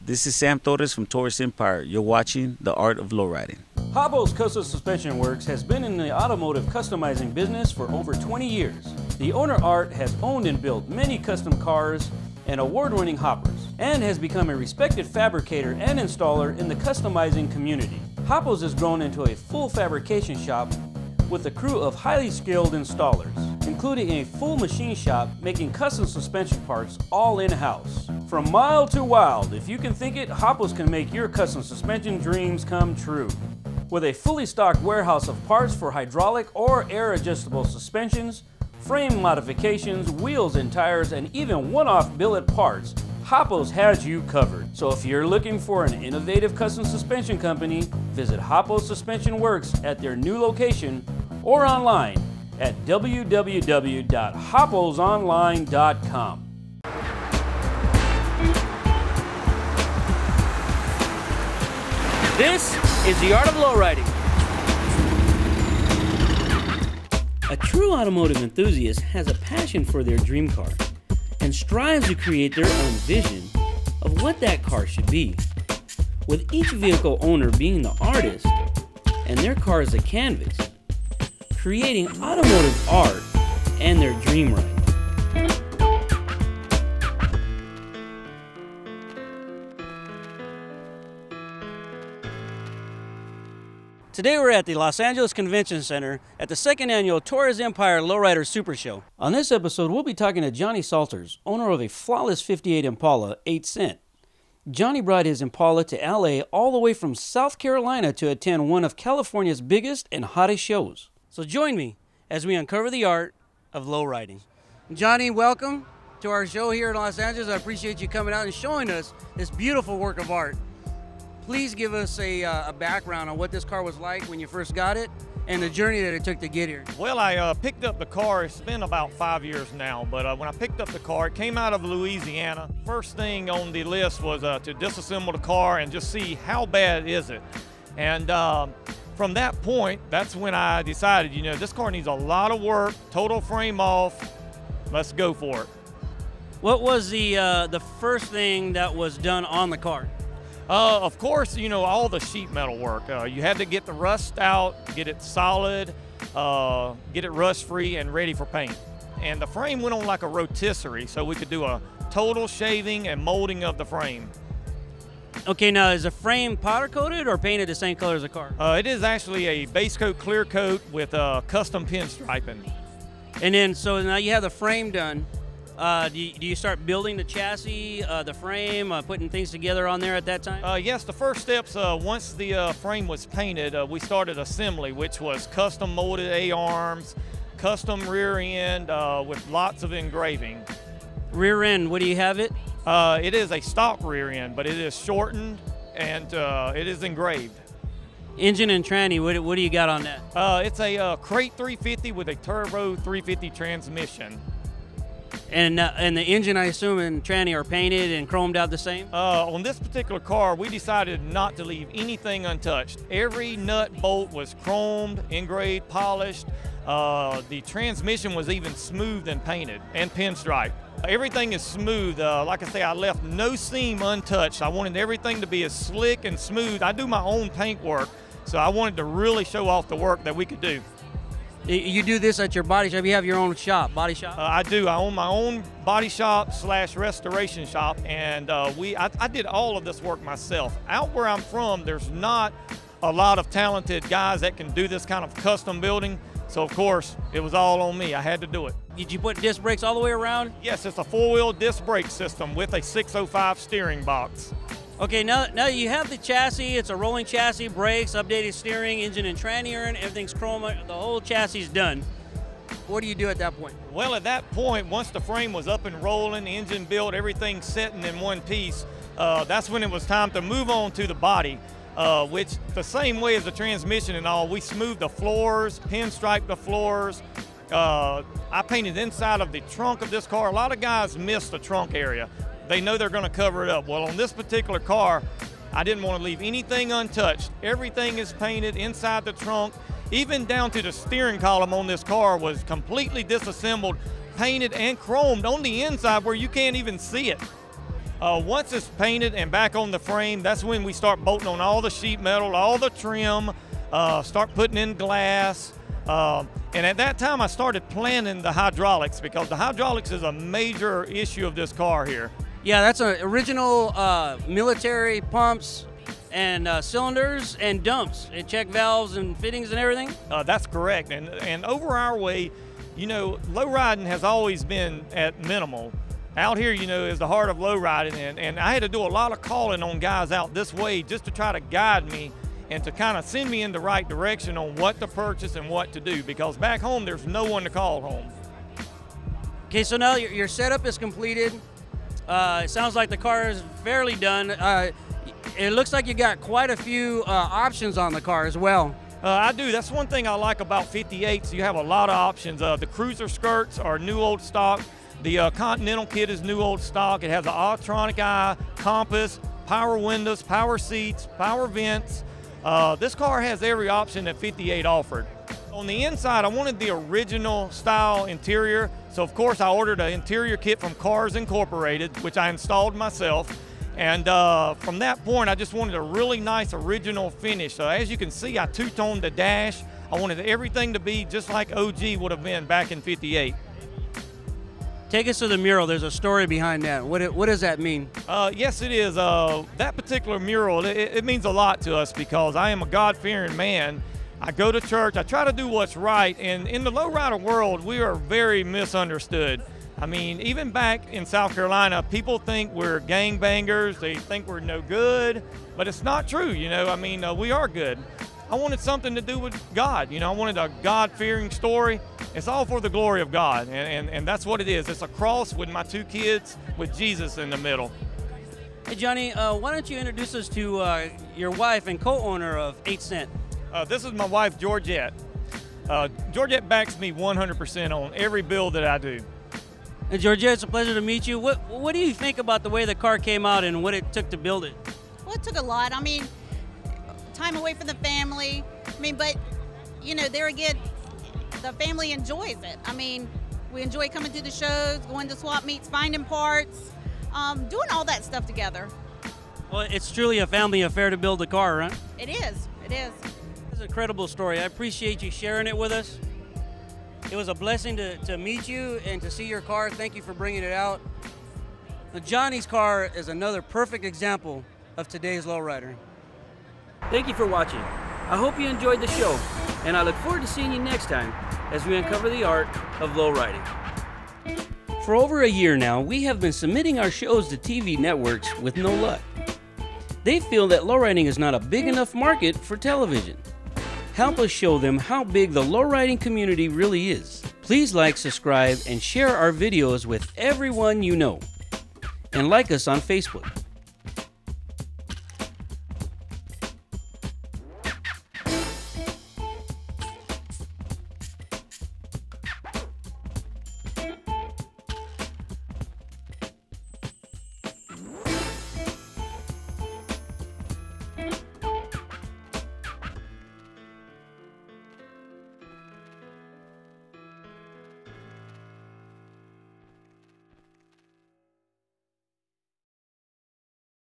This is Sam Torres from Torres Empire. You're watching The Art of Lowriding. Hoppo's Custom Suspension Works has been in the automotive customizing business for over 20 years. The owner Art has owned and built many custom cars and award-winning hoppers, and has become a respected fabricator and installer in the customizing community. Hoppo's has grown into a full fabrication shop with a crew of highly skilled installers, including a full machine shop making custom suspension parts all in-house. From mild to wild, if you can think it, Hoppo's can make your custom suspension dreams come true. With a fully stocked warehouse of parts for hydraulic or air adjustable suspensions, frame modifications, wheels and tires, and even one-off billet parts, Hoppo's has you covered. So if you're looking for an innovative custom suspension company, visit Hoppo's Suspension Works at their new location or online at www.hopposonline.com. This is the art of lowriding. A true automotive enthusiast has a passion for their dream car and strives to create their own vision of what that car should be. With each vehicle owner being the artist and their car is a canvas, creating automotive art and their dream ride. Today we're at the Los Angeles Convention Center at the second annual Torres Empire Lowrider Super Show. On this episode, we'll be talking to Jonny Salters, owner of a flawless 58 Impala 8 cent. Jonny brought his Impala to LA all the way from South Carolina to attend one of California's biggest and hottest shows. So join me as we uncover the art of lowriding. Jonny, welcome to our show here in Los Angeles. I appreciate you coming out and showing us this beautiful work of art. Please give us a, uh, a background on what this car was like when you first got it and the journey that it took to get here. Well, I uh, picked up the car. It's been about five years now, but uh, when I picked up the car, it came out of Louisiana. First thing on the list was uh, to disassemble the car and just see how bad is it. And um, from that point, that's when I decided, you know, this car needs a lot of work, total frame off. Let's go for it. What was the uh, the first thing that was done on the car? Uh, of course, you know, all the sheet metal work. Uh, you had to get the rust out, get it solid, uh, get it rust free and ready for paint. And the frame went on like a rotisserie, so we could do a total shaving and molding of the frame. Okay, now is the frame powder coated or painted the same color as the car? Uh, it is actually a base coat clear coat with uh, custom pinstriping. And then, so now you have the frame done. Uh, do, you, do, you, start building the chassis, uh, the frame, uh, putting things together on there at that time? Uh, yes, the first steps, uh, once the uh, frame was painted, we started assembly, which was custom molded A-arms, custom rear end with lots of engraving. Rear end, what do you have it? It is a stock rear end, but it is shortened and it is engraved. Engine and tranny, what, what do you got on that? it's a crate 350 with a turbo 350 transmission. And uh, and the engine, I assume, and tranny are painted and chromed out the same. Uh, on this particular car, we decided not to leave anything untouched. Every nut bolt was chromed, engraved, polished. Uh, the transmission was even smoothed and painted and pinstriped. Everything is smooth. Uh, like I say, I left no seam untouched. I wanted everything to be as slick and smooth. I do my own paint work, so I wanted to really show off the work that we could do. You do this at your body shop. You have your own shop, body shop. Uh, I do. I own my own body shop slash restoration shop, and uh, we I, I, did all of this work myself. Out where I'm from, there's not a lot of talented guys that can do this kind of custom building. So of course, it was all on me. I had to do it. Did you put disc brakes all the way around? Yes, it's a four-wheel disc brake system with a 605 steering box. Okay, now, now you have the chassis. It's a rolling chassis, brakes, updated steering, engine and tranny iron, everything's chrome. The whole chassis is done. What do you do at that point? Well, at that point, once the frame was up and rolling, the engine built, everything sitting in one piece, uh, that's when it was time to move on to the body. Uh, which the same way as the transmission and all, we smoothed the floors, pinstriped the floors. Uh, I painted inside of the trunk of this car. A lot of guys miss the trunk area they know they're going to cover it up. Well, on this particular car, I didn't want to leave anything untouched. Everything is painted inside the trunk, even down to the steering column on this car was completely disassembled, painted and chromed on the inside where you can't even see it. Uh, once it's painted and back on the frame, that's when we start bolting on all the sheet metal, all the trim, uh, start putting in glass. Uh, and at that time, I started planning the hydraulics because the hydraulics is a major issue of this car here. Yeah, that's an original uh, military pumps and uh, cylinders and dumps and check valves and fittings and everything. Uh, that's correct. And and over our way, you know, low riding has always been at minimal. Out here, you know, is the heart of low riding, and, and I had to do a lot of calling on guys out this way just to try to guide me and to kind of send me in the right direction on what to purchase and what to do because back home there's no one to call home. Okay, so now your, your setup is completed. Uh, it sounds like the car is fairly done. Uh, it looks like you got quite a few uh, options on the car as well. Uh, I do. That's one thing I like about 58s. You have a lot of options. Uh, the cruiser skirts are new old stock. The uh, Continental kit is new old stock. It has an electronic eye, compass, power windows, power seats, power vents. Uh, this car has every option that 58 offered. On the inside, I wanted the original style interior. So of course I ordered an interior kit from Cars Incorporated, which I installed myself. And uh, from that point, I just wanted a really nice original finish. So as you can see, I two-toned the dash. I wanted everything to be just like OG would have been back in 58. Take us to the mural. There's a story behind that. What, what does that mean? Uh, yes, it is. Uh, that particular mural, it, it, means a lot to us because I am a God-fearing man. I go to church. I try to do what's right. And in the lowrider world, we are very misunderstood. I mean, even back in South Carolina, people think we're gangbangers. They think we're no good, but it's not true. You know, I mean, uh, we are good. I wanted something to do with God. You know, I wanted a God fearing story. It's all for the glory of God. And, and, and that's what it is. It's a cross with my two kids with Jesus in the middle. Hey, Jonny, uh, why don't you introduce us to uh, your wife and co owner of 8 Cent? Uh, this is my wife, Georgette. Uh, Georgette backs me 100% on every build that I do. And Georgette, it's a pleasure to meet you. What, what do you think about the way the car came out and what it took to build it? Well, it took a lot. I mean, time away from the family. I mean, but you know, there again, the family enjoys it. I mean, we enjoy coming to the shows, going to swap meets, finding parts, um, doing all that stuff together. Well, it's truly a family affair to build a car, right? It is. It is. It's an incredible story. I appreciate you sharing it with us. It was a blessing to, to meet you and to see your car. Thank you for bringing it out. Jonny's car is another perfect example of today's lowrider. Thank you for watching. I hope you enjoyed the show, and I look forward to seeing you next time as we uncover the art of lowriding. For over a year now, we have been submitting our shows to TV networks with no luck. They feel that lowriding is not a big enough market for television. Help us show them how big the lowriding community really is. Please like, subscribe, and share our videos with everyone you know. And like us on Facebook.